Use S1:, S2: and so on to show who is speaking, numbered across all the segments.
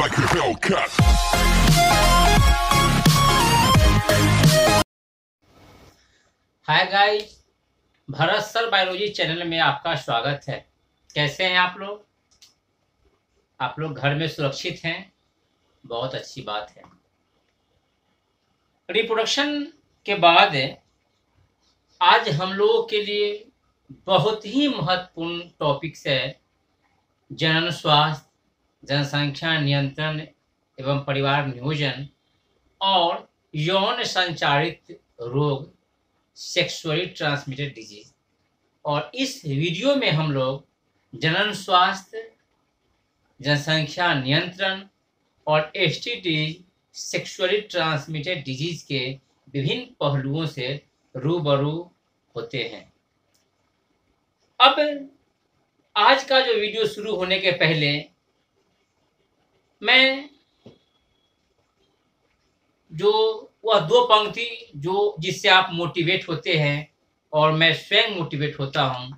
S1: like a Hellcat.
S2: Hi guys Bharat sir biology channel में आपका स्वागत है। कैसे हैं आप लोग? आप लोग घर में सुरक्षित हैं? बहुत अच्छी बात है। रिप्रोडक्शन के बाद आज हम लोगों के लिए बहुत ही महत्वपूर्ण टॉपिक्स है जनन स्वास्थ्य जनसंख्या नियंत्रण एवं परिवार नियोजन और यौन संचारित रोग सेक्सुअली ट्रांसमिटेड डिज़ीज़ और इस वीडियो में हम लोग जनन स्वास्थ्य, जनसंख्या नियंत्रण और एस सेक्सुअली ट्रांसमिटेड डिज़ीज़ के विभिन्न पहलुओं से रूबरू होते हैं। अब आज का जो वीडियो शुरू होने के पहले मैं जो, वह दो पंक्ति जो जिससे आप मोटिवेट होते हैं और मैं स्वयं मोटिवेट होता हूँ,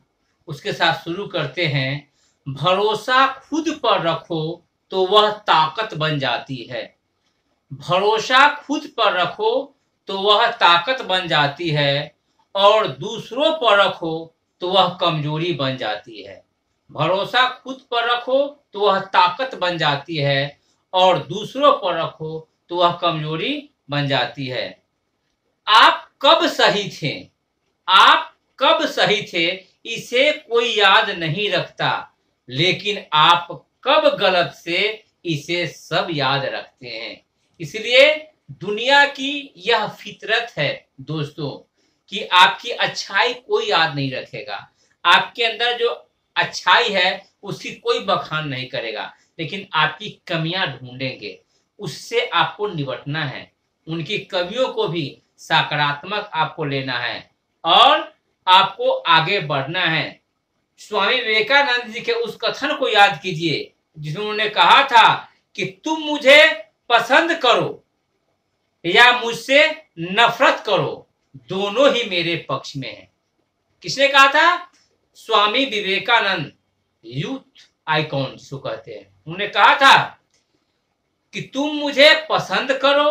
S2: उसके साथ शुरू करते हैं, भरोसा खुद पर रखो तो वह ताकत बन जाती है। भरोसा खुद पर रखो तो वह ताकत बन जाती है और दूसरों पर रखो तो वह कमज़ोरी बन जाती है। भरोसा खुद पर रखो तो वह ताकत बन जाती है, और दूसरों पर रखो तो वह कमज़ोरी बन जाती है। आप कब सही थे? आप कब सही थे? इसे कोई याद नहीं रखता, लेकिन आप कब गलत से इसे सब याद रखते हैं। इसलिए दुनिया की यह फितरत है दोस्तों, कि आपकी अच्छाई कोई याद नहीं रखेगा। आपके अंदर जो अच्छाई है, उसकी कोई बखान नहीं करेगा। लेकिन आपकी कमियाँ ढूंढेंगे। उससे आपको निपटना है। उनकी कवियों को भी सकारात्मक आपको लेना है और आपको आगे बढ़ना है। स्वामी विवेकानंद जी के उस कथन को याद कीजिए, जिसमें उन्होंने कहा था कि तुम मुझे पसंद करो या मुझसे नफरत करो, दोनों ही मेरे पक्ष में है। किसने कहा था? स्वामी विवेकानंद यूथ आइकॉन जिसको कहते हैं। उन्होंने कहा था कि तुम मुझे पसंद करो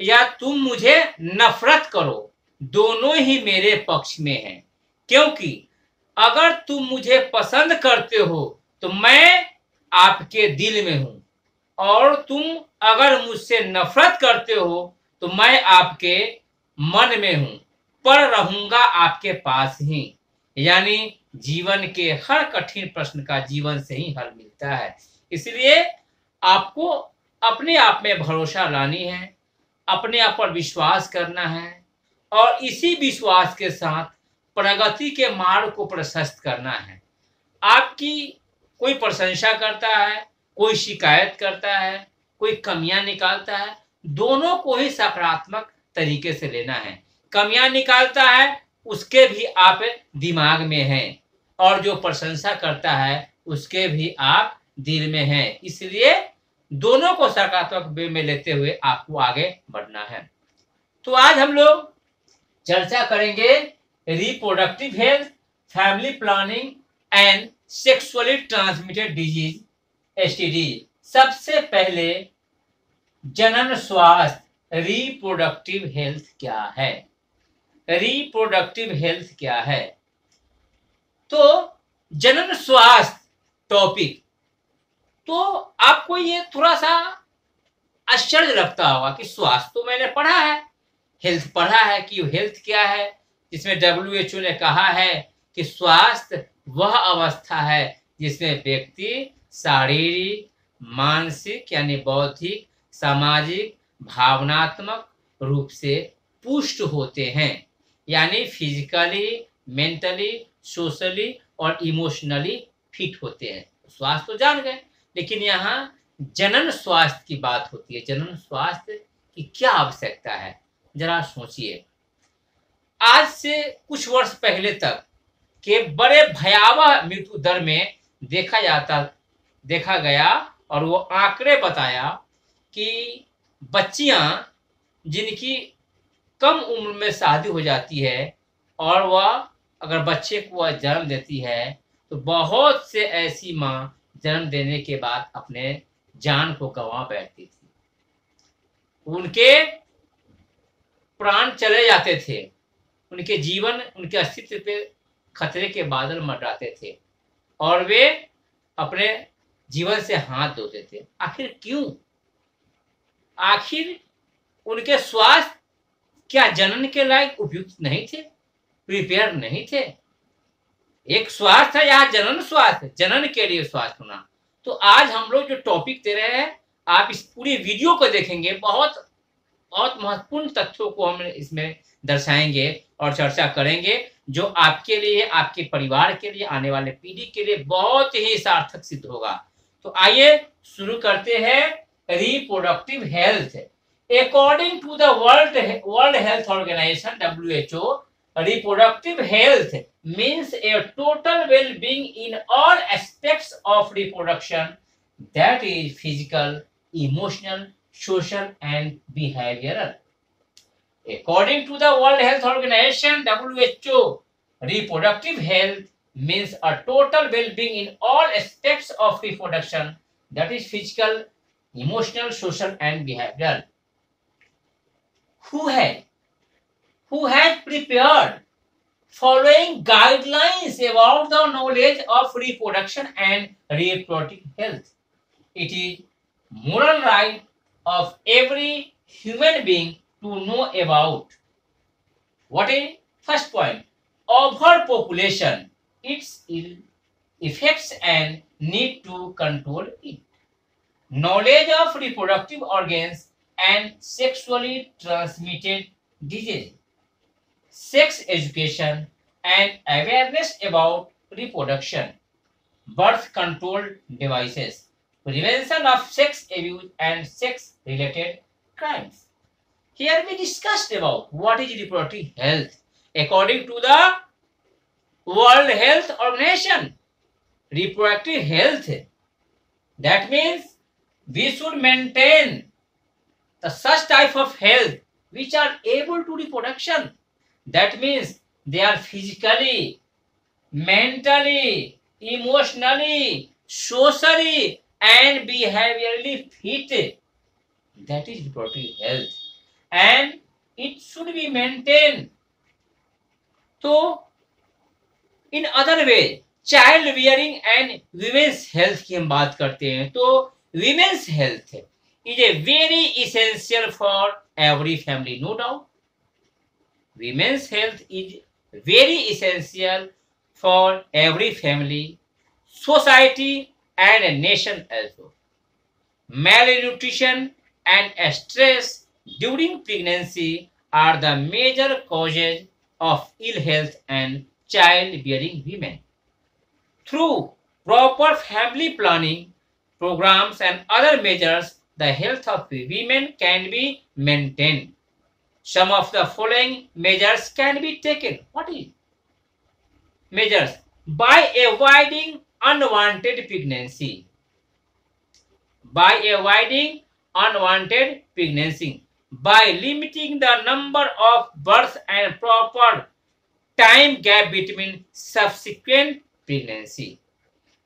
S2: या तुम मुझे नफरत करो, दोनों ही मेरे पक्ष में है। क्योंकि अगर तुम मुझे पसंद करते हो तो मैं आपके दिल में हूँ। और तुम अगर मुझसे नफरत करते हो तो मैं आपके मन में हूँ, पर रहूँगा आपके पास ही। यानी जीवन के हर कठिन प्रश्न का जीवन से ही हल मिलता है। इसलिए आपको अपने आप में भरोसा लानी है, अपने आप पर विश्वास करना है और इसी विश्वास के साथ प्रगति के मार्ग को प्रशस्त करना है। आपकी कोई प्रशंसा करता है, कोई शिकायत करता है, कोई कमियाँ निकालता है, दोनों को ही सकारात्मक तरीके से लेना है। कमियाँ निकालता है, उसके भी आप दिमाग में हैं। और जो प्रशंसा करता है, उसके भी आप दिल में हैं। इसलिए दोनों को सकारात्मक वे में लेते हुए आपको आगे बढ़ना है। तो आज हम लोग चर्चा करेंगे reproductive health family planning and sexually transmitted disease STD सबसे पहले जनन स्वास्थ्य रिप्रोडक्टिव हेल्थ क्या है? रिप्रोडक्टिव हेल्थ क्या है? तो जनन स्वास्थ्य टॉपिक तो आपको ये थोड़ा सा आश्चर्य लगता होगा कि स्वास्थ्य तो मैंने पढ़ा है हेल्थ पढ़ा है कि हेल्थ क्या है, जिसमें डब्ल्यू एच ओ ने कहा है कि स्वास्थ्य वह अवस्था है जिसमें व्यक्ति शारीरिक, मानसिक यानी बौद्धिक, सामाजिक, भावनात्मक रूप से पुष्ट होते हैं। यानी फिजिकली मेंटली सोशली और इमोशनली फिट होते हैं। स्वास्थ्य तो जान गए, लेकिन यहाँ जनन स्वास्थ्य की बात होती है। जनन स्वास्थ्य की क्या आवश्यकता है? जरा सोचिए। आज से कुछ वर्ष पहले तक के बड़े भयावह मृत्यु दर में देखा जाता, देखा गया और वो आंकड़े बताया कि बच्चियाँ जिनकी कम उम्र में शादी हो जाती है और वह अगर बच्चे को वह जन्म देती है तो बहुत से ऐसी माँ जन्म देने के बाद अपने जान को गंवा बैठती थी। उनके प्राण चले जाते थे। उनके जीवन, उनके अस्तित्व पे खतरे के बादल मंडराते थे और वे अपने जीवन से हाथ धोते थे। आखिर क्यों? आखिर उनके स्वास्थ्य क्या जनन के लायक उपयुक्त नहीं थे? प्रिपेयर नहीं थे। एक स्वास्थ्य यहाँ जनन स्वास्थ्य जनन के लिए स्वास्थ्य होना। तो आज हम लोग जो टॉपिक दे रहे हैं, आप इस पूरी वीडियो को देखेंगे। बहुत बहुत महत्वपूर्ण तथ्यों को हम इसमें दर्शाएँगे और चर्चा करेंगे, जो आपके लिए, आपके परिवार के लिए, आने वाले पीढ़ी के लिए बहुत ही सार्थक सिद्ध होगा। तो आइए शुरू करते हैं। Reproductive health according to the world world health organisation W H O reproductive health means a total well-being in all aspects of reproduction that is physical emotional social and behavioral. According to the world health organization who reproductive health means a total well-being in all aspects of reproduction that is physical emotional social and behavioral. Who had who has prepared following guidelines about the knowledge of reproduction and reproductive health. It is moral right of every human being to know about what is first point overpopulation its ill effects and need to control it knowledge of reproductive organs and sexually transmitted disease sex education, and awareness about reproduction, birth control devices, prevention of sex abuse and sex related crimes. Here we discussed about what is reproductive health according to the World Health Organization. Reproductive health. That means we should maintain the such type of health which are able to reproduction that means they are physically, mentally, emotionally, socially, and behaviorally fit. That is reproductive health. And it should be maintained. So, in other way, child bearing and women's health की हम बात करते हैं तो women's health is a very essential for every family no doubt women's health is very essential for every family, society, and a nation also. Malnutrition and stress during pregnancy are the major causes of ill health and childbearing women. Through proper family planning, programs, and other measures, the health of women can be maintained. Some of the following measures can be taken. What is measures? By avoiding unwanted pregnancy. By avoiding unwanted pregnancy. By limiting the number of births and proper time gap between subsequent pregnancy.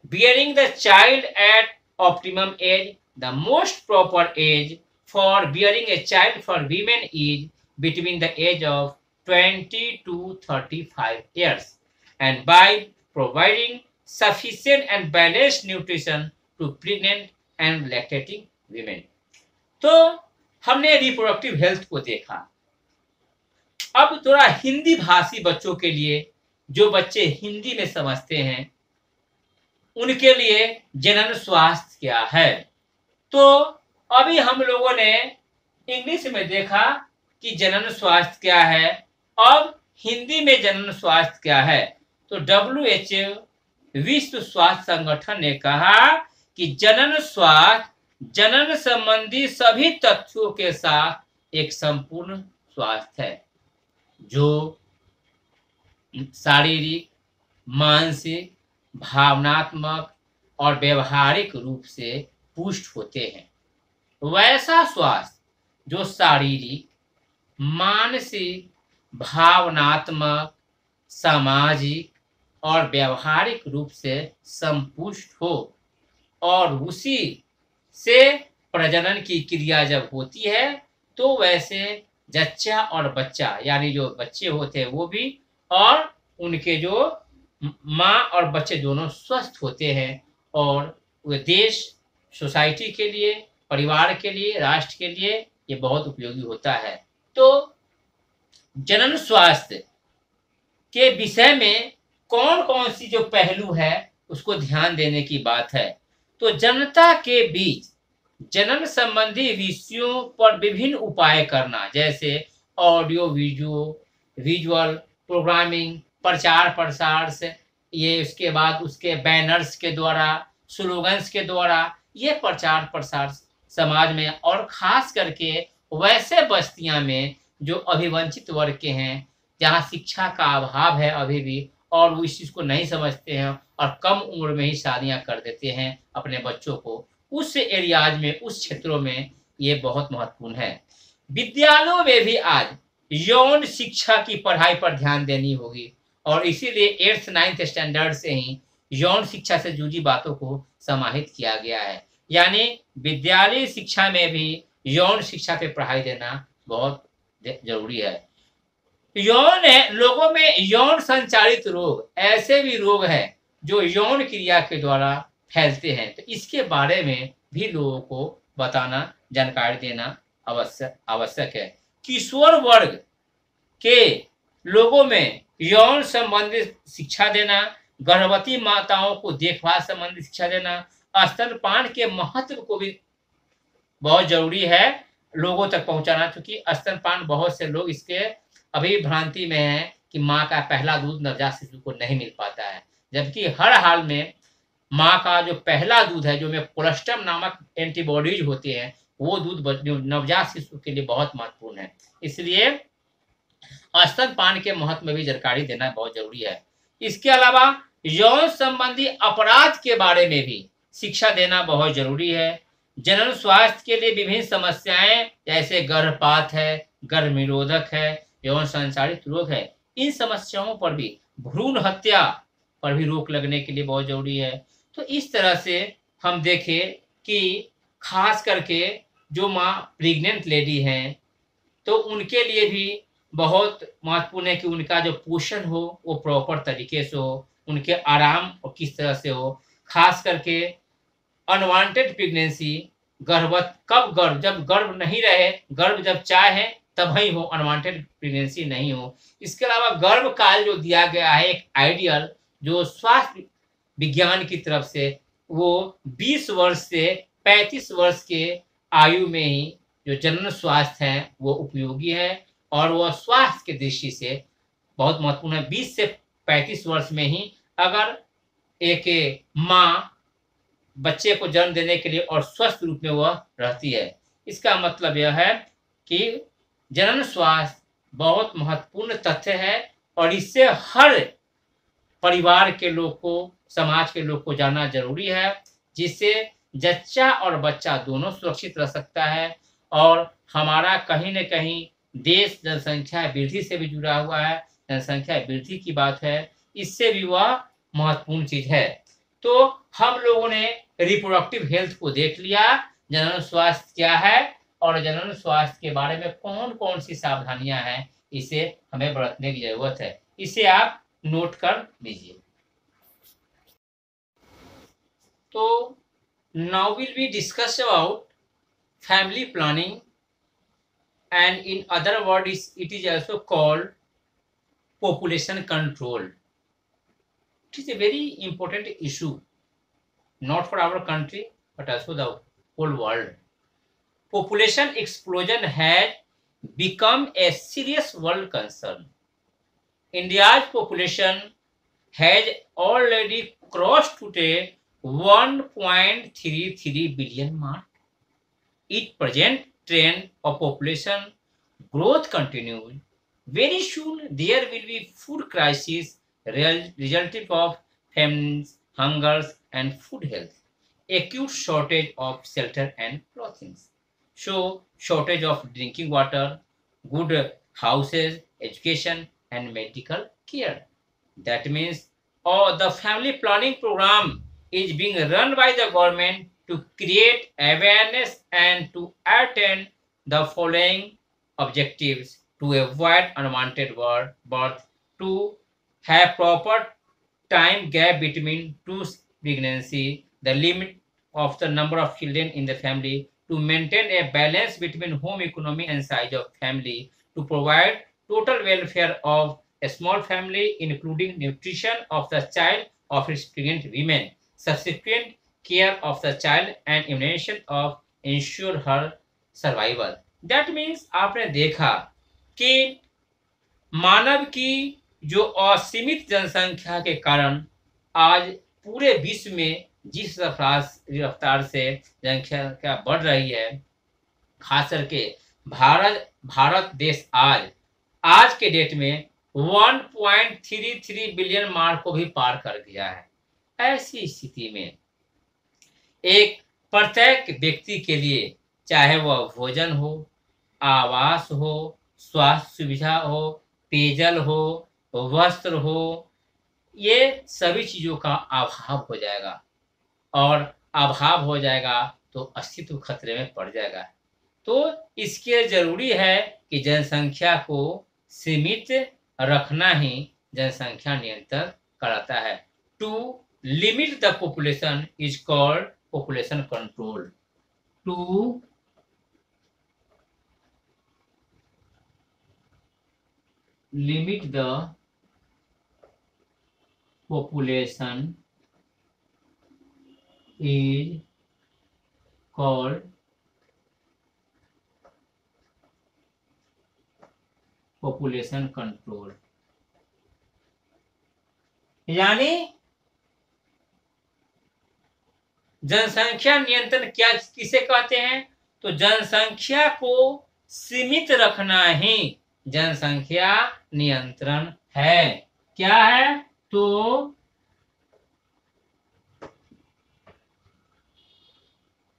S2: Bearing the child at optimum age. The most proper age for bearing a child for women is between the age of 20 to 35 years and by providing sufficient and balanced nutrition to pregnant and lactating women. तो हमने reproductive health को देखा अब थोड़ा हिंदी भाषी बच्चों के लिए जो बच्चे हिंदी में समझते हैं उनके लिए जनन स्वास्थ्य क्या है तो अभी हम लोगों ने इंग्लिश में देखा कि जनन स्वास्थ्य क्या है अब हिंदी में जनन स्वास्थ्य क्या है? तो डब्ल्यू विश्व स्वास्थ्य संगठन ने कहा कि जनन स्वास्थ्य, जनन संबंधी सभी तथ्यों के साथ एक संपूर्ण स्वास्थ्य है, जो शारीरिक, मानसिक, भावनात्मक और व्यवहारिक रूप से पुष्ट होते हैं। वैसा स्वास्थ्य जो शारीरिक मानसिक भावनात्मक, सामाजिक और व्यवहारिक रूप से संपुष्ट हो और उसी से प्रजनन की क्रिया जब होती है तो वैसे जच्चा और बच्चा, यानी जो बच्चे होते हैं वो भी और उनके जो माँ और बच्चे दोनों स्वस्थ होते हैं और वे देश, सोसाइटी के लिए, परिवार के लिए, राष्ट्र के लिए ये बहुत उपयोगी होता है। तो जनन स्वास्थ्य के विषय में कौन कौन सी जो पहलू है, उसको ध्यान देने की बात है। तो जनता के बीच जनन संबंधी विषयों पर विभिन्न उपाय करना, जैसे ऑडियो वीडियो विजुअल प्रोग्रामिंग प्रचार प्रसार से, ये उसके बाद उसके बैनर्स के द्वारा स्लोगन्स के द्वारा, ये प्रचार प्रसार समाज में और खास करके वैसे बस्तियाँ में जो अभिवंचित वर्ग के हैं, जहाँ शिक्षा का अभाव है अभी भी, और वो इस चीज़ को नहीं समझते हैं और कम उम्र में ही शादियाँ कर देते हैं अपने बच्चों को, उस एरियाज़ में, उस क्षेत्रों में ये बहुत महत्वपूर्ण है। विद्यालयों में भी आज यौन शिक्षा की पढ़ाई पर ध्यान देनी होगी, और इसीलिए एट्थ नाइन्थ स्टैंडर्ड से ही यौन शिक्षा से जुड़ी बातों को समाहित किया गया है। यानी विद्यालय शिक्षा में भी यौन शिक्षा पे पढ़ाई देना बहुत ज़रूरी है। यौन है, लोगों में यौन संचालित रोग, ऐसे भी रोग हैं जो यौन क्रिया के द्वारा फैलते हैं। तो इसके बारे में भी लोगों को बताना, जानकारी देना आवश्यक आवश्यक है। किशोर वर्ग के लोगों में यौन संबंधित शिक्षा देना, गर्भवती माताओं को देखभाल संबंधी शिक्षा देना, स्तनपान के महत्व को भी बहुत ज़रूरी है लोगों तक पहुंचाना, क्योंकि स्तनपान बहुत से लोग इसके अभी भ्रांति में है कि माँ का पहला दूध नवजात शिशु को नहीं मिल पाता है। जबकि हर हाल में माँ का जो पहला दूध है, जो में कोलेस्ट्रम नामक एंटीबॉडीज होते हैं, वो दूध नवजात शिशु के लिए बहुत महत्वपूर्ण है। इसलिए स्तनपान के महत्व में भी जानकारी देना बहुत ज़रूरी है। इसके अलावा यौन संबंधी अपराध के बारे में भी शिक्षा देना बहुत ज़रूरी है। जनन स्वास्थ्य के लिए विभिन्न समस्याएँ, जैसे गर्भपात है गर्भ निरोधक है यौन संचारित रोग है। इन समस्याओं पर भी, भ्रूण हत्या पर भी रोक लगने के लिए बहुत ज़रूरी है। तो इस तरह से हम देखें कि खास करके जो माँ प्रेग्नेंट लेडी हैं तो उनके लिए भी बहुत महत्वपूर्ण है कि उनका जो पोषण हो, वो प्रॉपर तरीके से हो, उनके आराम और किस तरह से हो। खास करके अनवांटेड प्रेगनेंसी गर्भवत, कब गर्भ, जब गर्भ नहीं रहे, गर्भ जब चाहे तब ही हो अनवांटेड प्रेगनेंसी नहीं हो। इसके अलावा गर्भ काल जो दिया गया है, एक आइडियल जो स्वास्थ्य विज्ञान की तरफ़ से, वो 20 वर्ष से 35 वर्ष के आयु में ही जो जनन स्वास्थ्य है, वो उपयोगी है और वह स्वास्थ्य की दृष्टि से बहुत महत्वपूर्ण है। 20 से 35 वर्ष में ही अगर एक माँ बच्चे को जन्म देने के लिए और स्वस्थ रूप में वह रहती है। इसका मतलब यह है कि जनन स्वास्थ्य बहुत महत्वपूर्ण तथ्य है और इससे हर परिवार के लोग को, समाज के लोग को जानना ज़रूरी है, जिससे जच्चा और बच्चा दोनों सुरक्षित रह सकता है और हमारा कहीं न कहीं देश जनसंख्या वृद्धि से भी जुड़ा हुआ है। जनसंख्या वृद्धि की बात है, इससे भी वह महत्वपूर्ण चीज़ है। तो हम लोगों ने रिप्रोडक्टिव हेल्थ को देख लिया। जनन स्वास्थ्य क्या है और जनन स्वास्थ्य के बारे में कौन कौन सी सावधानियाँ हैं, इसे हमें बरतने की ज़रूरत है। इसे आप नोट कर लीजिए तो now will be discuss about family planning and in other words it is also called population control it is a very important issue not for our country but also the whole world population explosion has become a serious world concern india's population has already crossed today 1.33 billion mark it present trend of population growth continues, very soon there will be food crisis resulting of famines, hungers, and food health, acute shortage of shelter and clothing. So, shortage of drinking water, good houses, education, and medical care. That means, oh, the family planning program is being run by the government to create awareness and to attain the following objectives to avoid unwanted birth, to है proper time gap between two pregnancy the limit of the number of children in the family to maintain a balance between home economy and size of family to provide total welfare of a small family including nutrition of the child of its pregnant women subsequent care of the child and immunisation of ensure her survival that means आपने देखा कि मानव की जो असीमित जनसंख्या के कारण आज पूरे विश्व में जिस रफ्तार से जनसंख्या बढ़ रही है खास करके भारत भारत देश आज आज के डेट में 1.33 बिलियन मार्क को भी पार कर गया है। ऐसी स्थिति में एक प्रत्येक व्यक्ति के लिए चाहे वह भोजन हो, आवास हो, स्वास्थ्य सुविधा हो, पेयजल हो वस्त्र हो, ये सभी चीज़ों का अभाव हो जाएगा। और अभाव हो जाएगा तो अस्तित्व खतरे में पड़ जाएगा। तो इसके ज़रूरी है कि जनसंख्या को सीमित रखना ही जनसंख्या नियंत्रण कराता है। To limit the population is called population control to limit the population is called population control. यानी जनसंख्या नियंत्रण क्या किसे कहते हैं? तो जनसंख्या को सीमित रखना ही जनसंख्या नियंत्रण है। क्या है? तो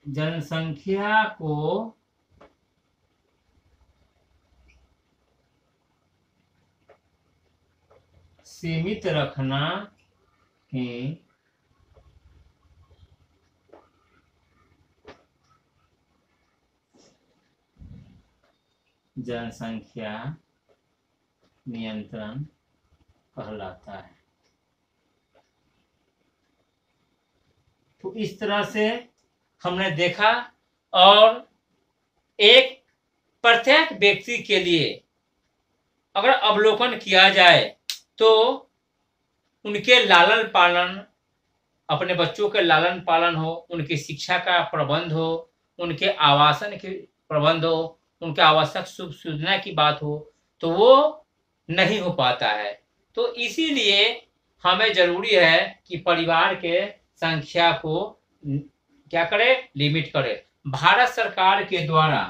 S2: जनसंख्या को सीमित रखना ही जनसंख्या नियंत्रण कहलाता है। तो इस तरह से हमने देखा और एक प्रत्येक व्यक्ति के लिए अगर अवलोकन किया जाए तो उनके लालन पालन, अपने बच्चों के लालन पालन हो, उनकी शिक्षा का प्रबंध हो, उनके आवासन के प्रबंध हो, उनके आवश्यक सुख सुविधा की बात हो तो वो नहीं हो पाता है। तो इसीलिए हमें ज़रूरी है कि परिवार के संख्या को क्या करे? लिमिट करे। भारत सरकार के द्वारा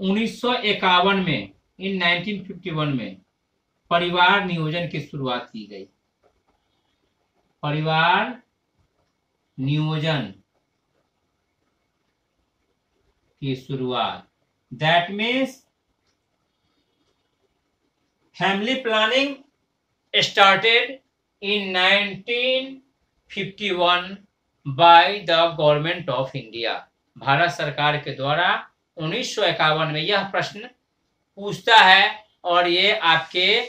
S2: उन्नीस सौ इक्यावन में इन 1951 में परिवार नियोजन की शुरुआत की गई। परिवार नियोजन की शुरुआत। That means family planning started in 19 51 by the government of India Bharat सरकार के द्वारा उन्नीस सौ इक्यावन में यह प्रश्न पूछता है और ये आपके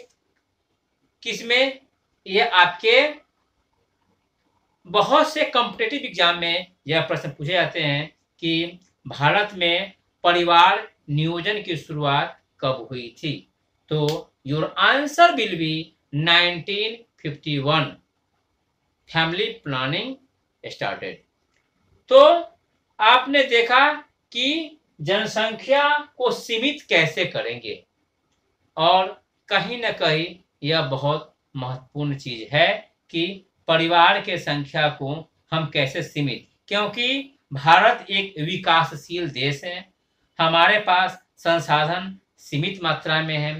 S2: किसमें ये आपके बहुत से कॉम्पिटेटिव एग्ज़ाम में यह प्रश्न पूछे जाते हैं कि भारत में परिवार नियोजन की शुरुआत कब हुई थी? तो your answer will be 1951 family planning started. तो आपने देखा कि जनसंख्या को सीमित कैसे करेंगे और कहीं ना कहीं यह बहुत महत्वपूर्ण चीज़ है कि परिवार के संख्या को हम कैसे सीमित, क्योंकि भारत एक विकासशील देश है, हमारे पास संसाधन सीमित मात्रा में है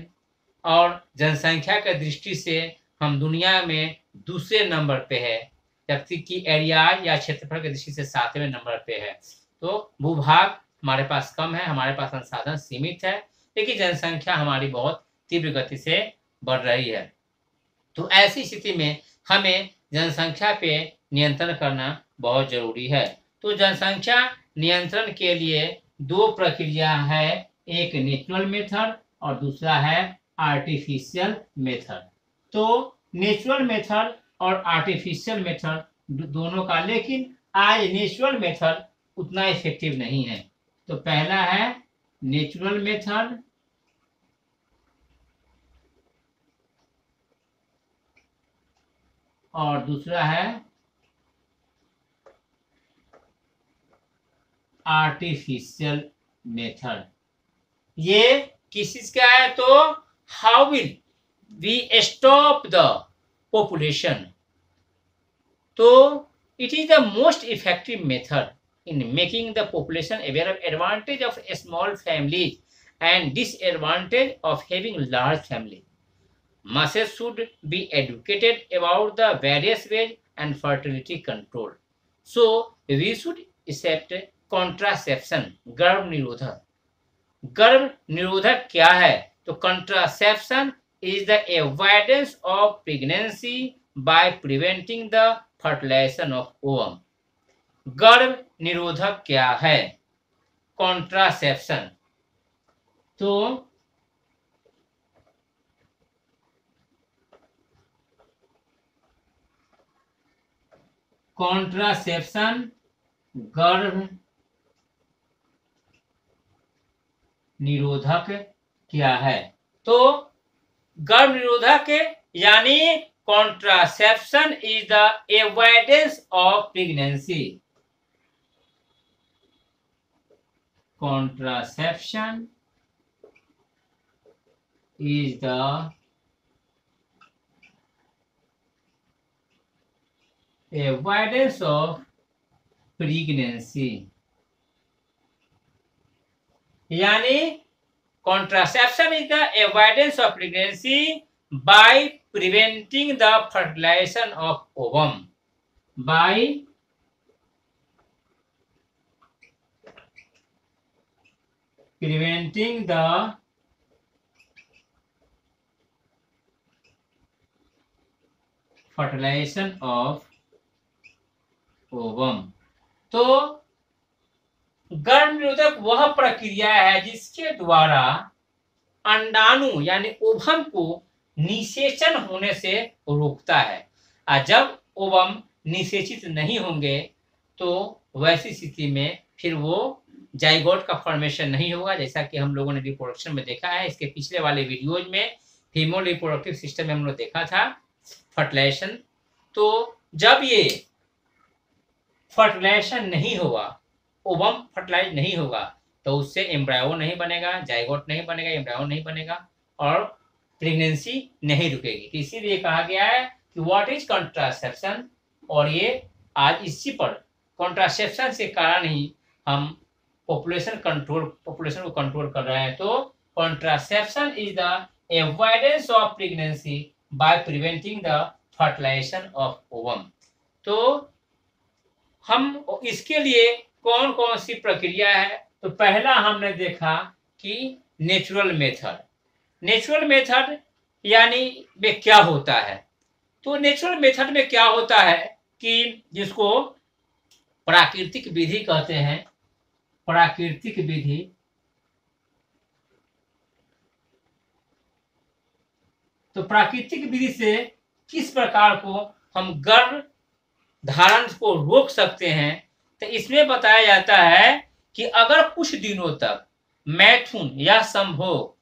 S2: और जनसंख्या के दृष्टि से हम दुनिया में दूसरे नंबर पे है। जबकि की एरिया या क्षेत्रफल की दृष्टि से सातवें नंबर पे है। तो भूभाग हमारे पास कम है, हमारे पास संसाधन सीमित है। लेकिन जनसंख्या हमारी बहुत तीव्र गति से बढ़ रही है। तो ऐसी स्थिति में हमें जनसंख्या पे नियंत्रण करना बहुत ज़रूरी है। तो जनसंख्या नियंत्रण के लिए दो प्रक्रिया है। एक नेचुरल मेथड और दूसरा है आर्टिफिशियल मेथड। तो नेचुरल मेथड और आर्टिफिशियल मेथड दोनों का, लेकिन आज नेचुरल मेथड उतना इफ़ेक्टिव नहीं है। तो पहला है नेचुरल मेथड और दूसरा है आर्टिफिशियल मेथड ये किस चीज़ का है? तो how we stop the population तो it is the most effective method in making the population aware of advantage of small families and disadvantage of having large family masses should be educated about the various ways and fertility control so we should accept contraception गर्भ निरोधक गर्भ निरोधक क्या है? तो contraception is the avoidance of pregnancy by preventing the fertilization of ovum. गर्भ निरोधक क्या है कॉन्ट्रासेप्शन तो कॉन्ट्रासेप्शन गर्भ निरोधक क्या है तो गर्भ निरोधक यानी contraception is the avoidance of pregnancy contraception is the avoidance of pregnancy यानी contraception is the avoidance of pregnancy by preventing the fertilization of ovum by preventing the fertilization of ovum तो गर्भ निरोधक वह प्रक्रिया है जिसके द्वारा अंडाणु यानी ओभम को निषेचन होने से रोकता है। और जब ओवम निषेचित नहीं होंगे तो वैसी स्थिति में फिर वो जाइगोट का फॉर्मेशन नहीं होगा, जैसा कि हम लोगों ने रिप्रोडक्शन में देखा है। इसके पिछले वाले वीडियोज़ में फीमो रिप्रोडक्टिव सिस्टम में हम लोग देखा था फर्टिलाइजेशन तो जब ये फर्टिलाइजेशन नहीं होगा ओवम फर्टिलाइज नहीं होगा तो उससे एम्ब्रायो नहीं बनेगा जाइगोट नहीं बनेगा, एम्ब्रायो नहीं बनेगा और प्रेगनेंसी नहीं रुकेगी। तो इसीलिए कहा गया है कि व्हाट इज़ कॉन्ट्रासेप्शन और ये आज इसी पर कॉन्ट्रासेप्शन के कारण ही हम पॉपुलेशन कंट्रोल पॉपुलेशन को कंट्रोल कर रहे हैं। तो contraception is the avoidance of pregnancy by preventing the fertilisation of ovum तो हम इसके लिए कौन कौन सी प्रक्रिया है? तो पहला हमने देखा कि नेचुरल मेथड नेचुरल मेथड यानी में क्या होता है? तो नेचुरल मेथड में क्या होता है कि जिसको प्राकृतिक विधि कहते हैं, प्राकृतिक विधि। तो प्राकृतिक विधि से किस प्रकार को हम गर्भ धारण को रोक सकते हैं? तो इसमें बताया जाता है कि अगर कुछ दिनों तक मैथुन या संभोग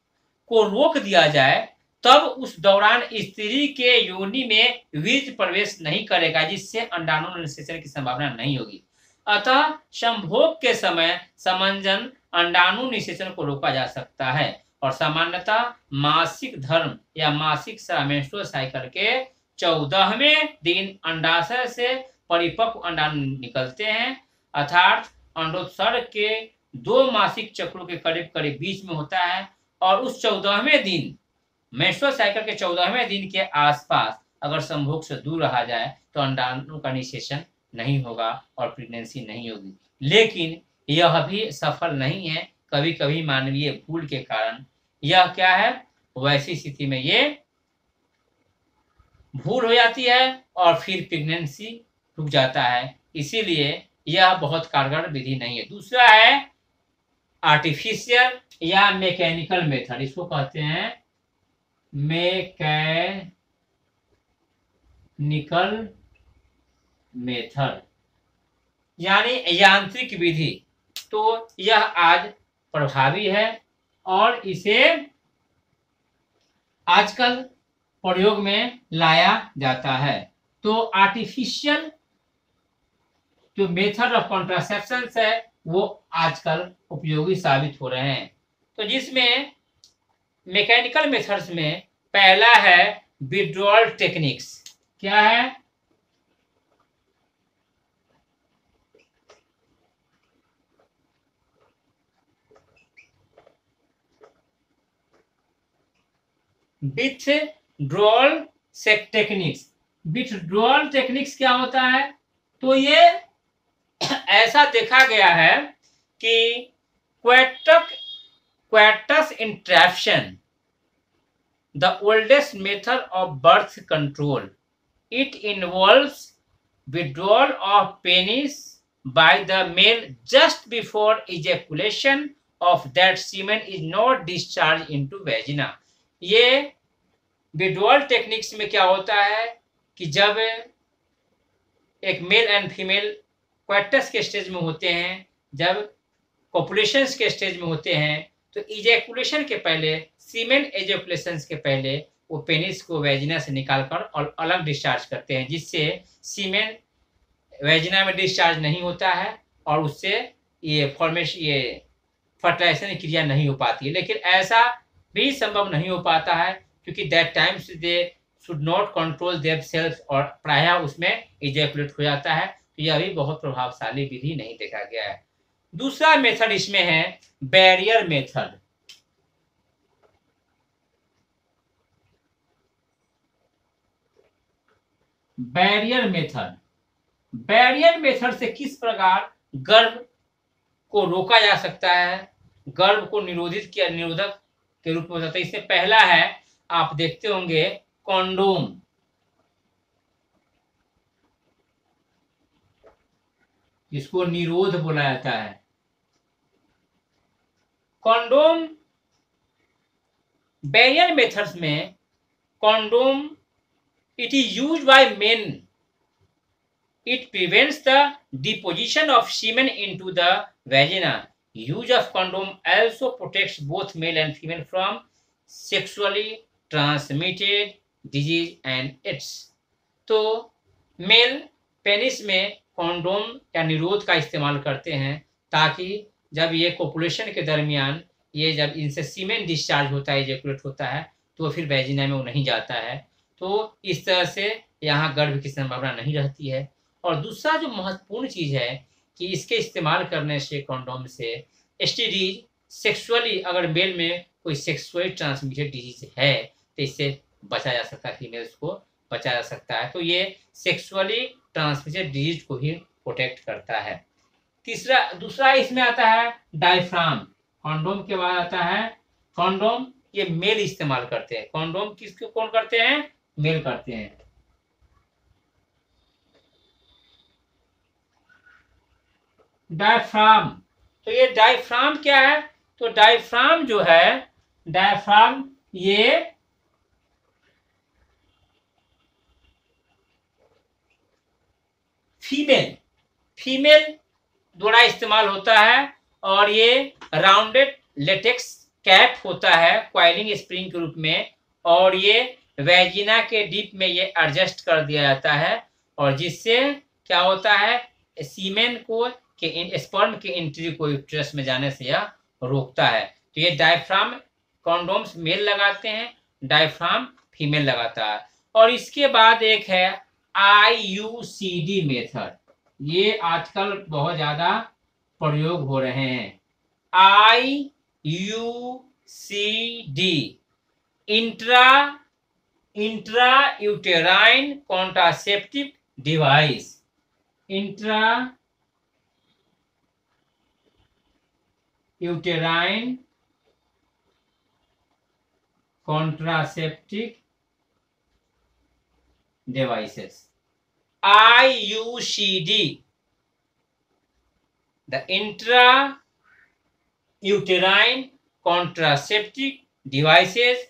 S2: को रोक दिया जाए, तब उस दौरान स्त्री के योनि में बीज प्रवेश नहीं करेगा, जिससे अंडाणु निषेचन की संभावना नहीं होगी। अतः संभोग के समय समंजन अंडाणु निषेचन को रोका जा सकता है और सामान्यतः मासिक धर्म या मासिक साइकिल के चौदहवें दिन अंडाशय से परिपक्व अंडाणु निकलते हैं। अर्थात अंडोत्सर्ग के दो मासिक चक्रों के करीब करीब बीच में होता है और उस चौदहवें दिन मेंस्ट्रुअल साइकिल के चौदहवें दिन के आसपास अगर संभोग से दूर रहा जाए तो अंडाणु का निषेचन नहीं होगा और प्रेगनेंसी नहीं होगी। लेकिन यह भी सफल नहीं है। कभी कभी मानवीय भूल के कारण यह क्या है? वैसी स्थिति में ये भूल हो जाती है और फिर प्रेगनेंसी रुक जाता है। इसीलिए यह बहुत कारगर विधि नहीं है। दूसरा है आर्टिफिशियल या मैकेनिकल मेथड इसको कहते हैं मैकेनिकल मेथड यानी यांत्रिक विधि। तो यह आज प्रभावी है और इसे आजकल प्रयोग में लाया जाता है। तो आर्टिफिशियल जो मेथड ऑफ़ कॉन्ट्रासेप्शन है, वो आजकल उपयोगी साबित हो रहे हैं। तो जिसमें मैकेनिकल मेथड्स में पहला है विड्रॉल टेक्निक्स क्या है? Withdrawal techniques withdrawal techniques क्या होता है? तो ये ऐसा देखा गया है कि coitus coitus interruptus the oldest method of birth control it involve withdrawal of penis by the male just before ejaculation of that semen is not discharge into vagina ये विड्रॉल टेक्निक्स में क्या होता है कि जब एक मेल एंड फीमेल क्वेटस के stage में होते हैं, जब पॉपुलेशन के स्टेज में होते हैं तो इजेकुलेशन के पहले सीमेन एजेकुलेशन के पहले, वो पेनिस को वेजिना से निकालकर और अलग डिस्चार्ज करते हैं, जिससे सीमेन वेजिना में डिस्चार्ज नहीं होता है और उससे ये फॉर्मेशन ये फर्टिलाइजेशन क्रिया नहीं हो पाती है। लेकिन ऐसा भी संभव नहीं हो पाता है, क्योंकि that times they should not control their self और प्राय उसमें इजेकुलेट हो जाता है। यह भी बहुत प्रभावशाली विधि नहीं देखा गया है। दूसरा मेथड इसमें है, barrier method. Barrier method. Barrier method से किस प्रकार गर्भ को रोका जा सकता है? गर्भ को निरोधित किया, निरोधक के रूप में हो जाता है। इसमें पहला है, आप देखते होंगे, कॉन्डोम। इसको निरोध बोला जाता है। कॉन्डोम बैरियर मेथड्स में condom it is use by men it prevents the deposition of semen into the vagina use of condom also protects both male and female from sexually transmitted disease and its तो male penis में condom या निरोध का इस्तेमाल करते हैं ताकि जब ये पॉपुलेशन के दरमियान ये जब इनसे सीमेंट डिस्चार्ज होता है इजेकुलेट होता है तो फिर वेजिना में वो नहीं जाता है। तो इस तरह से यहाँ गर्भ की संभावना नहीं रहती है। और दूसरा जो महत्वपूर्ण चीज़ है कि इसके इस्तेमाल करने से कॉन्डोम से एस सेक्सुअली अगर मेल में कोई सेक्सुअली ट्रांसमिटेड डिज़ीज़ है तो इससे बचा जा सकता है फीमेल्स को बचा जा सकता है। तो ये सेक्सुअली ट्रांसमिटेड डिज़ीज़ को भी प्रोटेक्ट करता है। तीसरा, दूसरा इसमें आता है डायफ्राम कॉन्डोम के बाद आता है कॉन्डोम ये मेल इस्तेमाल करते हैं। कॉन्डोम किसको कौन करते हैं? मेल करते हैं। डायफ्राम तो ये डायफ्राम क्या है? तो डायफ्राम जो है डायफ्राम ये फीमेल फीमेल द्वारा इस्तेमाल होता है और ये राउंडेड लेटेक्स कैप होता है क्वाइलिंग स्प्रिंग के रूप में और ये वेजिना के डीप में ये एडजस्ट कर दिया जाता है और जिससे क्या होता है, सीमेन को के इन, स्पर्म के एंट्री को यूट्रस में जाने से यह रोकता है। तो ये डायफ्राम कॉन्डोम्स मेल लगाते हैं, डायफ्राम फीमेल लगाता है। और इसके बाद एक है I U C D method ये आजकल बहुत ज़्यादा प्रयोग हो रहे हैं। I U C D intra intrauterine contraceptive device intrauterine contraceptive devices. IUCD the intrauterine contraceptive devices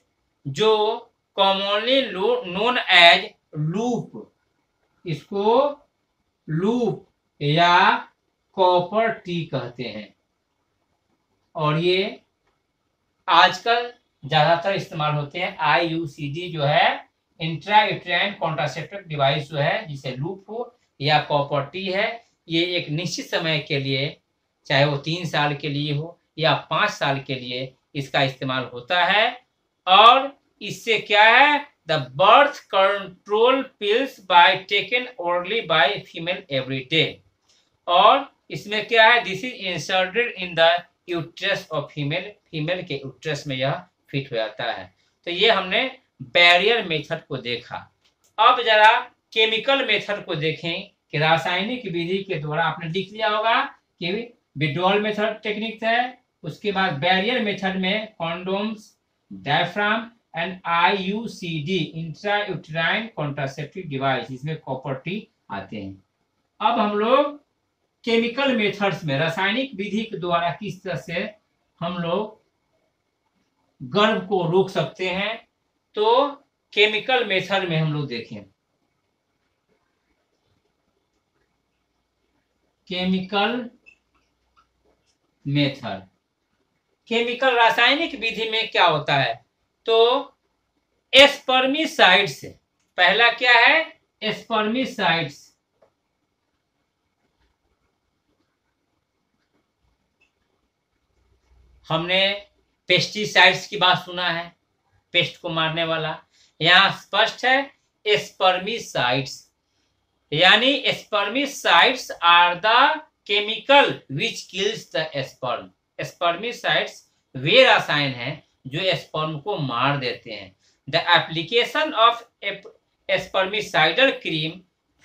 S2: जो कॉमनली नोन एज लूप इसको लूप या कॉपर टी कहते हैं। और ये आजकल ज़्यादातर इस्तेमाल होते हैं आई यू सी डी जो है इंट्रायूट्राइन कॉन्ट्रासेप्टिव डिवाइस जो है, जिसे लूप हो, या कॉपर टी है, ये एक निश्चित समय के लिए, चाहे वो तीन साल के लिए हो या पाँच साल के लिए, इसका इस्तेमाल होता है। और इससे क्या है? The birth control pills by taken orally by female every day और इसमें क्या है? This is inserted in the uterus of female female के यूट्रस में यह फिट हो जाता है। तो ये हमने बैरियर मेथड को देखा। अब जरा केमिकल मेथड को देखें कि रासायनिक विधि के द्वारा आपने लिख लिया होगा कि विड्रॉल मेथड टेक्निक है, उसके बाद बैरियर मेथड में condoms diaphragm and I U C D intrauterine contraceptive device इसमें कॉपर टी आते हैं। अब हम लोग केमिकल मेथड्स में रासायनिक विधि के द्वारा किस तरह से हम लोग गर्भ को रोक सकते हैं तो केमिकल मेथड में हम लोग देखें। Chemical method. केमिकल रासायनिक विधि में क्या होता है? तो एस्पर्मिसाइड्स पहला क्या है? एस्पर्मिसाइड्स। हमने पेस्टिसाइड्स की बात सुना है। पेस्ट को मारने वाला। यहाँ स्पष्ट है एस्पर्मिसाइड्स यानी spermicides are the chemical which kills the sperm spermicides वे रसायन है जो एस्पर्म को मार देते हैं। The application of spermicidal cream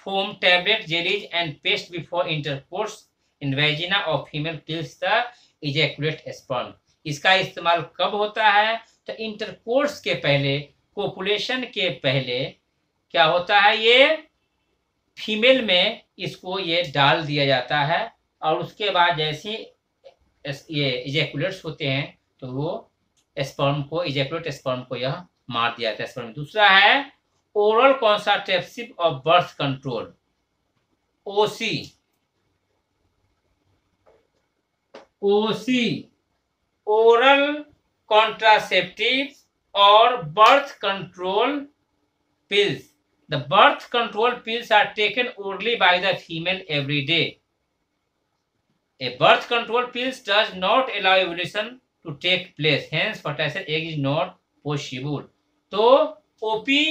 S2: foam tablet jellies and paste before intercourse in vagina of female kills the ejaculate sperm इसका इस्तेमाल कब होता है? तो इंटरकोर्स के पहले कोपुलेशन के पहले, क्या होता है ये? फीमेल में इसको ये डाल दिया जाता है और उसके बाद जैसे ये इजेकुलेट्स होते हैं तो वो स्पर्म को इजेकुलेट स्पर्म को यह मार दिया जाता है स्पर्म दूसरा है oral कॉन्साटेप्सिव of birth control OC OC oral contraceptive और birth control pills the birth control pills are taken orally by the female every day a birth control pills does not evolution to take place. Hence fertilization egg is not possible. तो OP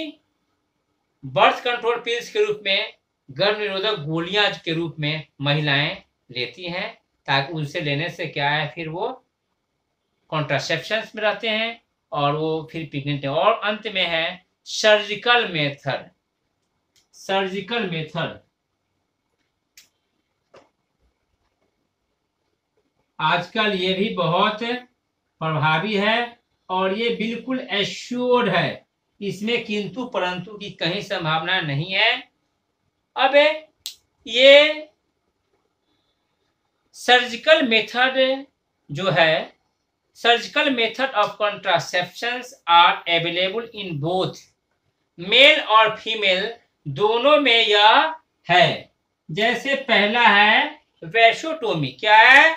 S2: birth control pills के रूप में गर्भ निरोधक गोलियाँ के रूप में महिलाएँ लेती हैं ताकि उनसे लेने से क्या है? फिर वो कॉन्ट्रासेप्शन में रहते हैं और वो फिर प्रेग्नेंट है। और अंत में है सर्जिकल मेथड सर्जिकल मेथड आजकल ये भी बहुत प्रभावी है और ये बिल्कुल एश्योर्ड है। इसमें किंतु परंतु की कहीं संभावना नहीं है। अब ये सर्जिकल मेथड जो है surgical method of contraception are available in both male और फीमेल दोनों में यह है। जैसे पहला है वैशोटोमी, क्या है?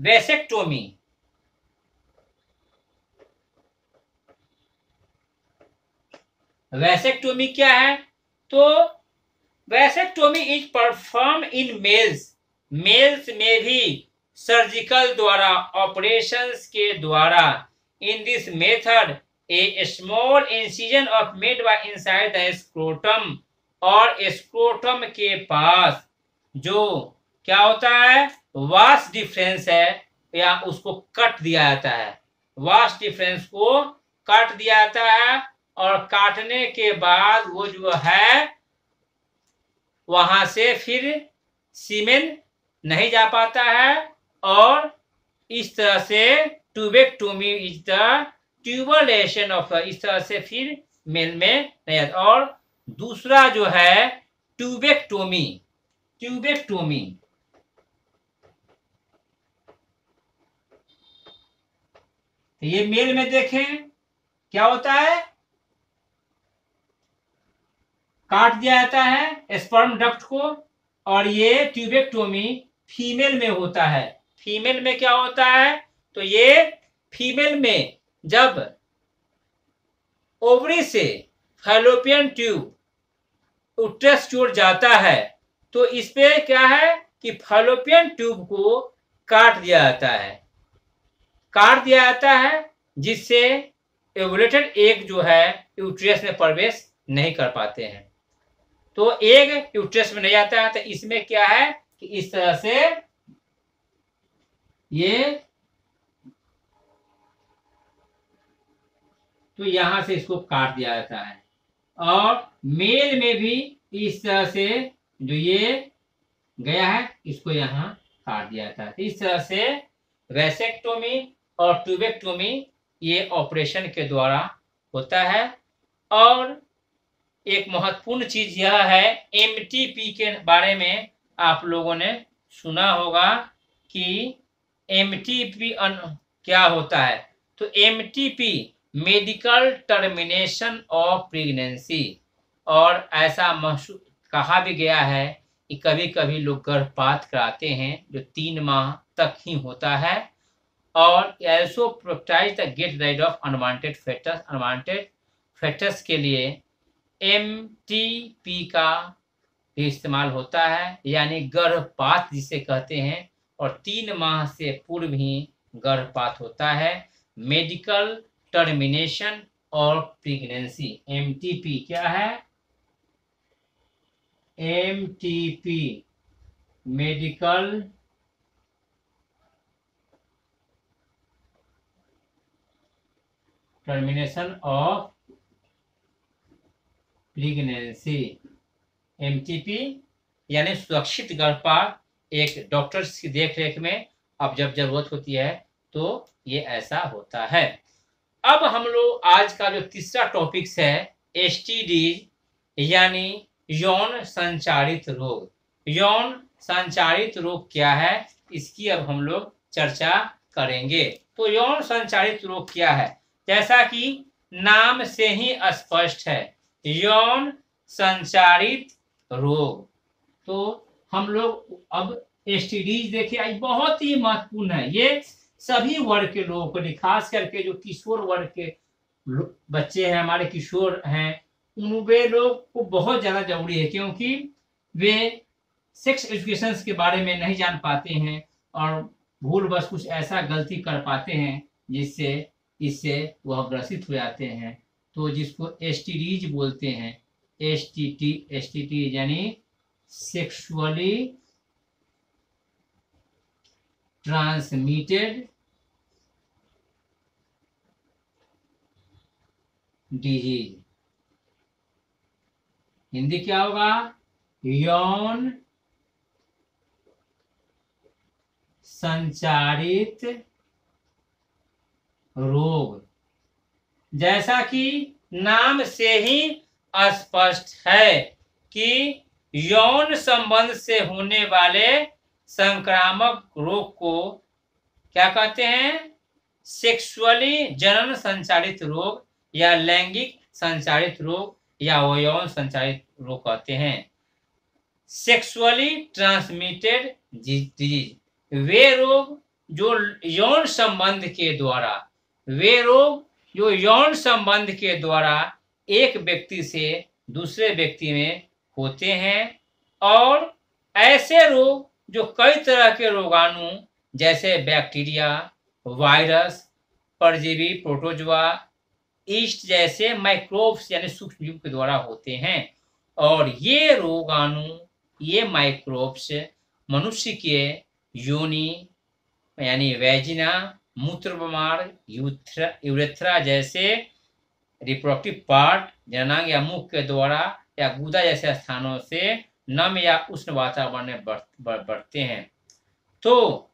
S2: वैसेक्टोमी। वैसेक्टोमी क्या है? तो vasectomy is perform in males males में भी सर्जिकल द्वारा ऑपरेशंस के द्वारा। In this method a small incision of made by inside the scrotum और स्क्रोटम के पास, जो क्या होता है? वास डिफरेंस है, या उसको कट दिया जाता है। वास डिफरेंस को काट दिया जाता है और काटने के बाद वो जो है, वहाँ से फिर सीमेन नहीं जा पाता है। और इस तरह से tubectomy is the tubal ligation of इस तरह से फिर मेल में नहीं और दूसरा जो है ट्यूबेक्टोमी तो ट्यूबेक्टोमी ये मेल में देखें, क्या होता है? काट दिया जाता है स्पर्म डक्ट को, और ये ट्यूबेक्टोमी फीमेल में होता है। फीमेल में क्या होता है? तो ये फीमेल में जब ओवरी से फैलोपियन ट्यूब उट्रस की ओर जाता है तो इस पे क्या है कि फैलोपियन ट्यूब को काट दिया जाता है। काट दिया जाता है जिससे एवोलेटेड एग जो है यूट्रस में प्रवेश नहीं कर पाते हैं। तो एग यूट्रस में नहीं आता है तो इसमें क्या है कि इस तरह से ये तो यहाँ से इसको काट दिया जाता है। और मेल में भी इस तरह से जो ये गया है, इसको यहाँ काट दिया जाता है। इस तरह से वैसेक्टोमी और ट्यूबेक्टोमी ये ऑपरेशन के द्वारा होता है। और एक महत्वपूर्ण चीज़ यह है एमटीपी के बारे में आप लोगों ने सुना होगा कि एम क्या होता है? तो MTP medical termination of pregnancy और ऐसा महसूस कहा भी गया है कि कभी कभी लोग गर्भपात कराते हैं, जो तीन माह तक ही होता है। और also प्रोप्टाइज the get rid of unwanted fetus unwanted fetus के लिए एमटीपी का भी इस्तेमाल होता है, यानी गर्भपात जिसे कहते हैं और तीन माह से पूर्व ही गर्भपात होता है। मेडिकल टर्मिनेशन और प्रेगनेंसी एम क्या है? MTP medical termination of pregnancy MTP यानी सुरक्षित गर्भपात। एक डॉक्टर की देख रेख में अब जब ज़रूरत होती है तो ये ऐसा होता है। अब हम लोग आज का जो तीसरा टॉपिक्स है एस यानी यौन संचारित रोग। यौन संचारित रोग क्या है, इसकी अब हम लोग चर्चा करेंगे। तो यौन संचारित रोग क्या है? जैसा कि नाम से ही स्पष्ट है, यौन संचारित रोग। तो हम लोग अब एस देखिए आज बहुत ही महत्वपूर्ण है। ये सभी वर्ग के लोगों को खास करके जो किशोर वर्ग के बच्चे हैं, हमारे किशोर हैं, उन वे लोग को बहुत ज़्यादा ज़रूरी है, क्योंकि वे सेक्स एजुकेशन के बारे में नहीं जान पाते हैं और भूल बस कुछ ऐसा गलती कर पाते हैं जिससे, इससे वह ग्रसित हो जाते हैं। तो जिसको एस बोलते हैं S T T S T T यानी सेक्सुअली ट्रांसमिटेड डिज़ीज़ हिंदी क्या होगा? यौन संचारित रोग। जैसा कि नाम से ही स्पष्ट है कि यौन संबंध से होने वाले संक्रामक रोग को क्या कहते हैं? सेक्सुअली जनन संचालित रोग या लैंगिक संचारित रोग या यौन संचारित रोग कहते हैं। सेक्सुअली ट्रांसमिटेड डिज़ीज़ वे रोग जो यौन संबंध के द्वारा, वे रोग जो यौन संबंध के द्वारा एक व्यक्ति से दूसरे व्यक्ति में होते हैं और ऐसे रोग, जो कई तरह के रोगाणु, जैसे बैक्टीरिया, वायरस, परजीवी, प्रोटोजवा, ईस्ट जैसे माइक्रोब्स यानी सूक्ष्म जीव के द्वारा होते हैं। और ये रोगाणु, ये माइक्रोब्स मनुष्य के योनि, यानी वैजिना मूत्र यूरेथ्रा जैसे रिप्रोडक्टिव पार्ट जननांग या मुख के द्वारा या गुदा जैसे स्थानों से नम या उष्ण वातावरण में बढ़, बढ़, बढ़ते हैं। तो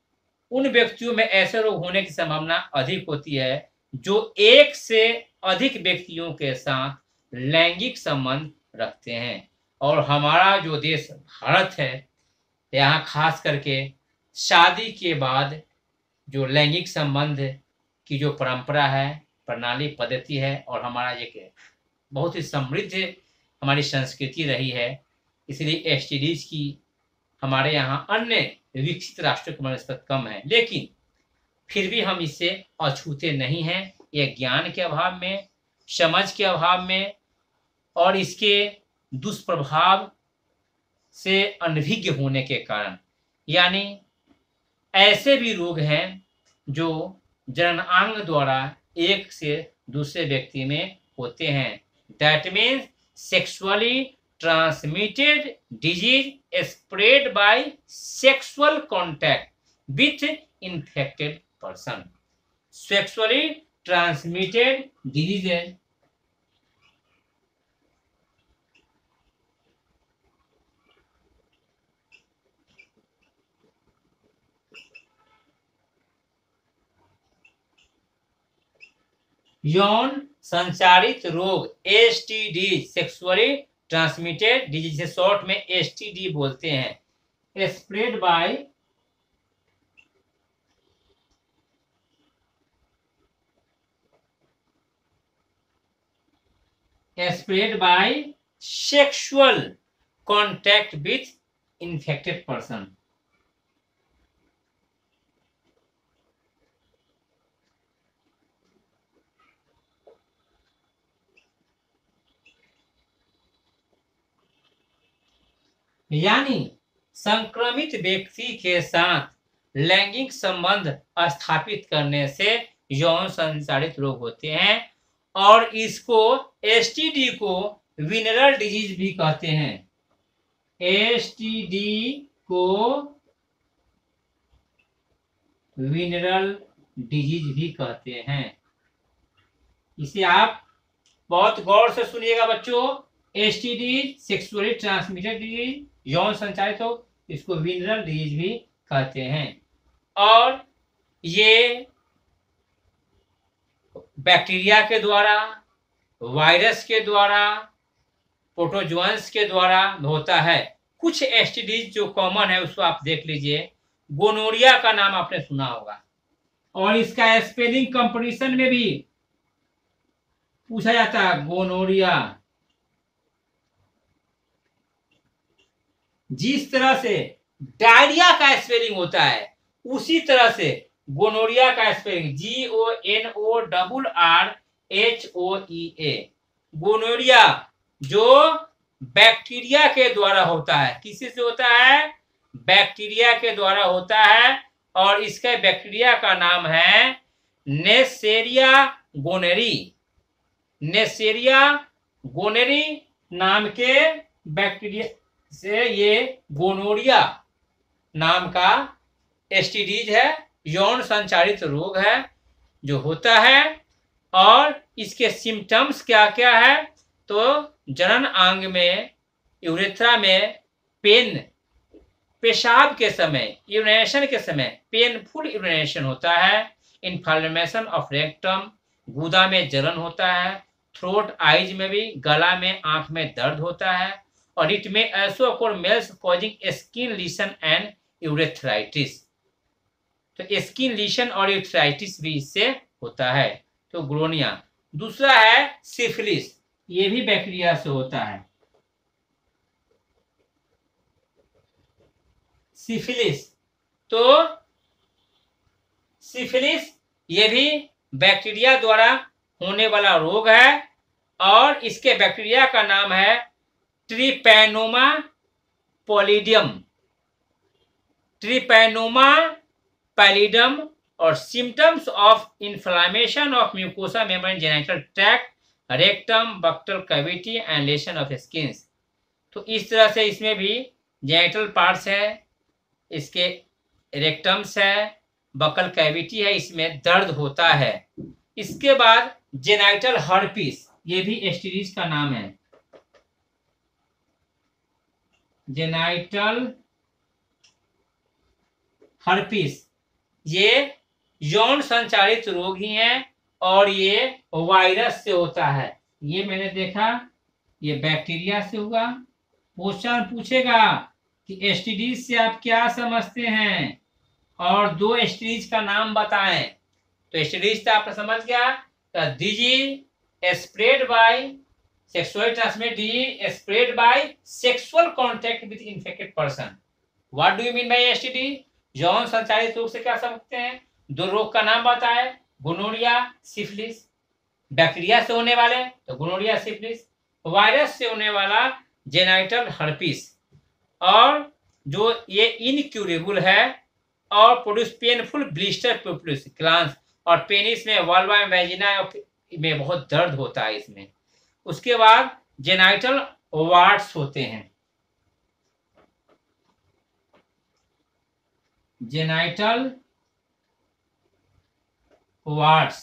S2: उन व्यक्तियों में ऐसे रोग होने की संभावना अधिक होती है जो एक से अधिक व्यक्तियों के साथ लैंगिक संबंध रखते हैं। और हमारा जो देश भारत है यहाँ खास करके शादी के बाद जो लैंगिक संबंध की जो परंपरा है प्रणाली पद्धति है और हमारा एक बहुत ही समृद्ध हमारी संस्कृति रही है, इसलिए एस की हमारे यहाँ अन्य विकसित राष्ट्रों के मनस्पत कम है। लेकिन फिर भी हम इससे अछूते नहीं हैं, यह ज्ञान के अभाव में, समझ के अभाव में, और इसके दुष्प्रभाव से अनभिज्ञ होने के कारण। यानी ऐसे भी रोग हैं जो जननांग द्वारा एक से दूसरे व्यक्ति में होते हैं। That means sexually transmitted disease spread by sexual contact with infected person sexually transmitted disease यौन संचारित रोग S T D sexually transmitted disease से शॉर्ट में एस टी डी बोलते हैं। Spread by spread by sexual contact with infected person यानी संक्रमित व्यक्ति के साथ लैंगिक संबंध स्थापित करने से यौन संचारित रोग होते हैं और इसको एसटीडी को विनरल डिज़ीज़ भी कहते हैं। एसटीडी को विनरल डिज़ीज़ भी कहते हैं। इसे आप बहुत गौर से सुनिएगा बच्चों। एसटीडी सेक्सुअली ट्रांसमिटेड डिज़ीज़ यौन संचारित हो इसको विनरल डिज़ीज़ भी कहते हैं। और ये बैक्टीरिया के द्वारा, वायरस के द्वारा, प्रोटोजोन्स के द्वारा होता है। कुछ एसटीडीज जो कॉमन है, उसको आप देख लीजिए। गोनोरिया का नाम आपने सुना होगा। और इसका स्पेलिंग कंपटीशन में भी पूछा जाता है, गोनोरिया। जिस तरह से डायरिया का स्पेलिंग होता है, उसी तरह से गोनोरिया का spelling G O N O double R H O E A gonorrhoea जो बैक्टीरिया के द्वारा होता है, किसी से होता है? बैक्टीरिया के द्वारा होता है, और इसके बैक्टीरिया का नाम है नेसेरिया गोनेरी। नेसेरिया गोनेरी नाम के बैक्टीरिया से ये गोनोरिया नाम का एसटीडीज है, यौन संचारित रोग है जो होता है। और इसके सिम्टम्स क्या क्या है? तो जनन अंग में यूरेथ्रा में पेन पेशाब के समय यूरिनेशन के समय पेनफुल यूरिनेशन होता है। इन्फ्लामेशन ऑफ़ रेक्टम गुदा में जलन होता है थ्रोट आइज़ में भी, गला में, आँख में दर्द होता है। और इट में also occur males causing skin lesion and urethritis. तो स्किन लीशन और यूथराइटिस भी इससे होता है। तो ग्रोनिया, दूसरा है सिफिलिस ये भी बैक्टीरिया से होता है। सिफिलिस तो सिफिलिस ये भी बैक्टीरिया द्वारा होने वाला रोग है और इसके बैक्टीरिया का नाम है ट्रिपैनोमा पोलिडियम ट्रिपैनोमा पैलिडम और symptoms of inflammation of mucosa membrane genital tract rectum buccal cavity and lesion of skin तो इस तरह से इसमें भी जेनिटल पार्ट्स है, इसके रेक्टम्स है बकल कैविटी है, इसमें दर्द होता है। इसके बाद जेनाइटल हर्पिस ये भी एस्टीरीज का नाम है। Genital herpes. ये यौन संचारित रोग ही है और ये वायरस से होता है। ये मैंने देखा, ये बैक्टीरिया से हुआ। क्वेश्चन पूछेगा कि एसटीडीज से आप क्या समझते हैं? और दो एसटीडीज का नाम बताएँ। तो एसटीडीज तो आपने समझ गया disease spread by sexual transmit disease spread by sexual contact with infected person what do you mean by STD यौन संचारित रोग से क्या समझते हैं? दो रोग का नाम बताए। गुनोरिया सिफिलिस। बैक्टीरिया से होने वाले तो गुनोरिया सिफिलिस। वायरस से होने वाला जेनाइटल हर्पिस। और जो ये इनक्यूरेबल है, और produce painful blister produce glans और पेनिस में वाल्वा वेजिना में बहुत दर्द होता है इसमें। उसके बाद जेनाइटल वार्ड्स होते हैं। जेनाइटल वार्ड्स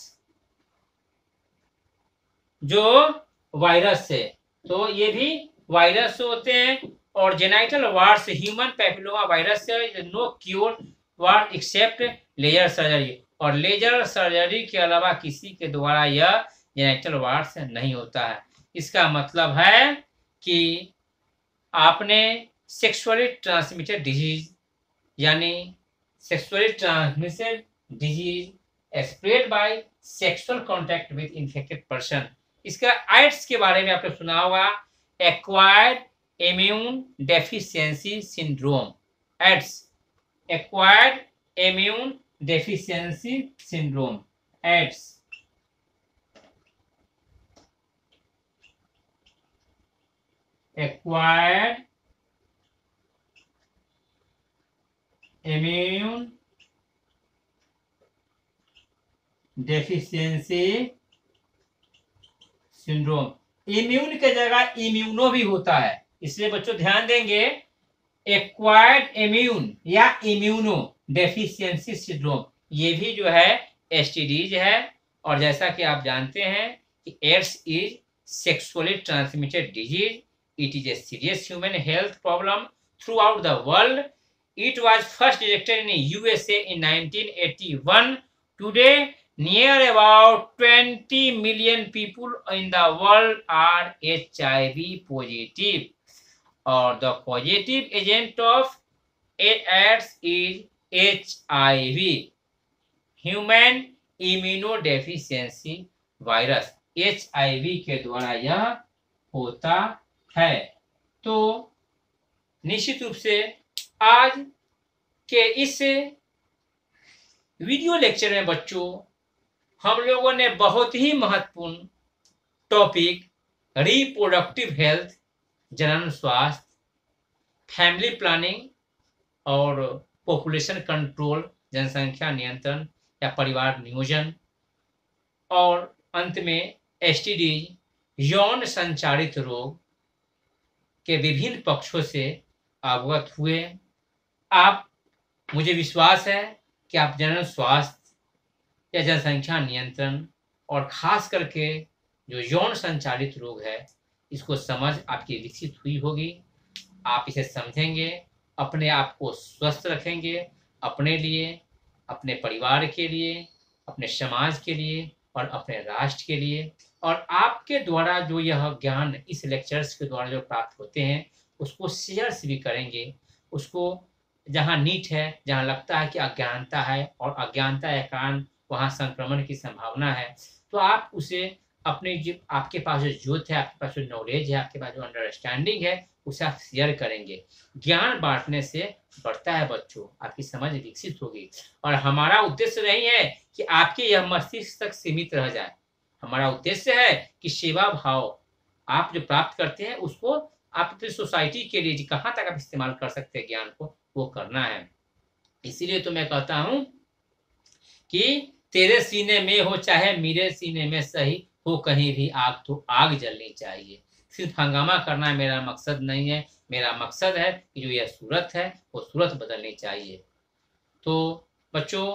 S2: जो वायरस से तो ये भी वायरस होते हैं और genital warts human papilloma virus से no cure wart except laser surgery और लेजर सर्जरी के अलावा किसी के द्वारा यह जेनाइटल वार्ड से नहीं होता है। इसका मतलब है कि आपने सेक्सुअली ट्रांसमिटेड डिज़ीज़ यानी sexually transmitted disease spread by sexual contact with infected person इसका एड्स के बारे में आपने सुना होगा acquired immune deficiency syndrome AIDS acquired immune deficiency syndrome AIDS acquired immune deficiency syndrome immune के जगह इम्यूनो भी होता है। इसलिए बच्चों ध्यान देंगे एक्वायर्ड इम्यून या इम्यूनो डेफिशिएंसी सिंड्रोम ये भी जो है एसटीडीज है। और जैसा कि आप जानते हैं कि AIDS is sexually transmitted disease It is a serious human health problem throughout the world. It was first detected in USA in 1981. Today, near about 20 million people in the world are HIV positive. Or the positive agent of AIDS is HIV, human immunodeficiency virus. HIV के द्वारा यह होता है। तो निश्चित रूप से आज के इस वीडियो लेक्चर में बच्चों, हम लोगों ने बहुत ही महत्वपूर्ण टॉपिक रिप्रोडक्टिव हेल्थ, जनन स्वास्थ्य, फैमिली प्लानिंग और पॉपुलेशन कंट्रोल, जनसंख्या नियंत्रण या परिवार नियोजन और अंत में एसटीडी यौन संचारित रोग के विभिन्न पक्षों से अवगत हुए। आप, मुझे विश्वास है कि आप जनरल स्वास्थ्य या जनसंख्या नियंत्रण और खास करके जो यौन संचालित रोग है, इसको समझ आपकी विकसित हुई होगी। आप इसे समझेंगे, अपने आप को स्वस्थ रखेंगे अपने लिए, अपने परिवार के लिए, अपने समाज के लिए और अपने राष्ट्र के लिए। और आपके द्वारा जो यह ज्ञान इस लेक्चर्स के द्वारा जो प्राप्त होते हैं, उसको शेयर्स भी करेंगे। उसको जहाँ नीट है, जहाँ लगता है कि अज्ञानता है और अज्ञानता के कारण वहाँ संक्रमण की संभावना है तो आप उसे अपने जो, आपके पास जो जोत है, आपके पास जो नॉलेज है, आपके पास जो अंडरस्टैंडिंग है, उसे आप शेयर करेंगे। ज्ञान बांटने से बढ़ता है बच्चों, आपकी समझ विकसित होगी। और हमारा उद्देश्य नहीं है कि आपके यह मस्तिष्क तक सीमित रह जाए। हमारा उद्देश्य है कि सेवा भाव आप जो प्राप्त करते हैं, उसको आप अपनी सोसाइटी के लिए कहाँ तक आप इस्तेमाल कर सकते हैं ज्ञान को, वो करना है। इसीलिए तो मैं कहता हूँ कि तेरे सीने में हो, चाहे मेरे सीने में सही हो, कहीं भी आग तो आग जलनी चाहिए। सिर्फ़ हंगामा करना मेरा मकसद नहीं है। मेरा मकसद है कि जो यह सूरत है, वो सूरत बदलनी चाहिए। तो बच्चों,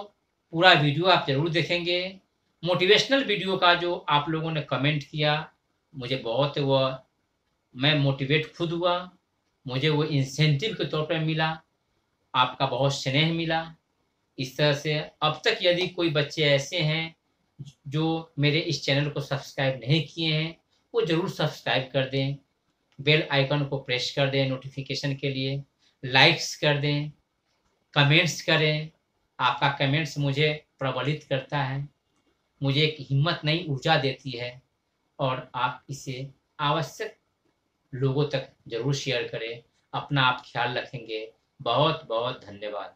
S2: पूरा वीडियो आप ज़रूर देखेंगे। मोटिवेशनल वीडियो का जो आप लोगों ने कमेंट किया, मुझे बहुत वो, मैं मोटिवेट खुद हुआ, मुझे वो इंसेंटिव के तौर पर मिला, आपका बहुत स्नेह मिला। इस तरह से अब तक यदि कोई बच्चे ऐसे हैं जो मेरे इस चैनल को सब्सक्राइब नहीं किए हैं, वो ज़रूर सब्सक्राइब कर दें बेल आइकन को प्रेस कर दें नोटिफिकेशन के लिए लाइक्स कर दें कमेंट्स करें, आपका कमेंट्स मुझे प्रबलित करता है। मुझे एक हिम्मत नई ऊर्जा देती है और आप इसे आवश्यक लोगों तक ज़रूर शेयर करें। अपना आप ख्याल रखेंगे। बहुत बहुत धन्यवाद।